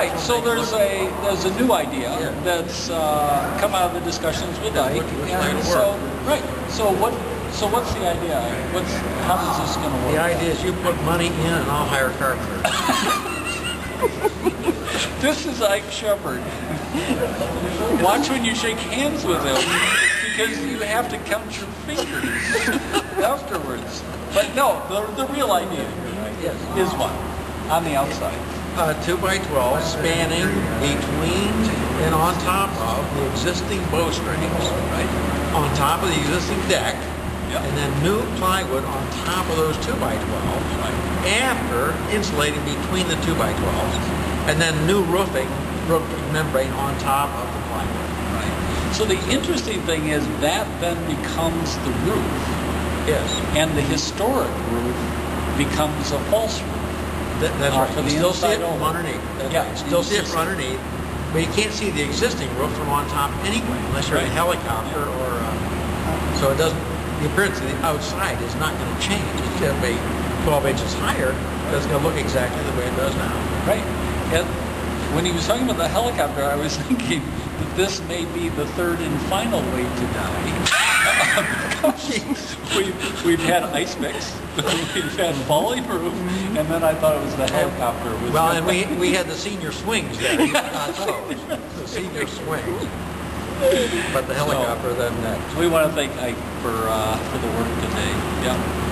Right, so there's a, there's a new idea Yeah. that's uh, come out of the discussions with Ike. and so, right, so what, so what's the idea? What's, how is this gonna work? The idea is you put money in and I'll hire carpenters. This is Ike Shepherd. Watch when you shake hands with him because you have to count your fingers afterwards. But no, the, the real idea is what? On the outside. Uh, two by 12 spanning between and on top of the existing bowstrings, right? On top of the existing deck, Yep. and then new plywood on top of those two by 12s, right? after insulating between the two by 12s, and then new roofing, roofing membrane on top of the plywood. Right. So the interesting thing is that then becomes the roof, Yes, and the historic roof becomes a false roof. That, that's right. You the still see it from underneath. Yeah. Still see it from underneath, but you can't see the existing roof from on top anyway, unless you're in a helicopter or. Uh, so it doesn't. The appearance of the outside is not going to change. It's going to be 12 inches higher. But it's going to look exactly the way it does now. Right. And when he was talking about the helicopter, I was thinking that this may be the third and final way to die. We've, had ice mix, we've had falling roof, and then I thought it was the helicopter. Was Well, and we we had the senior swings there. Not those. The senior swings. But the helicopter then next. We want to thank Ike for, uh, for the work today. Yeah.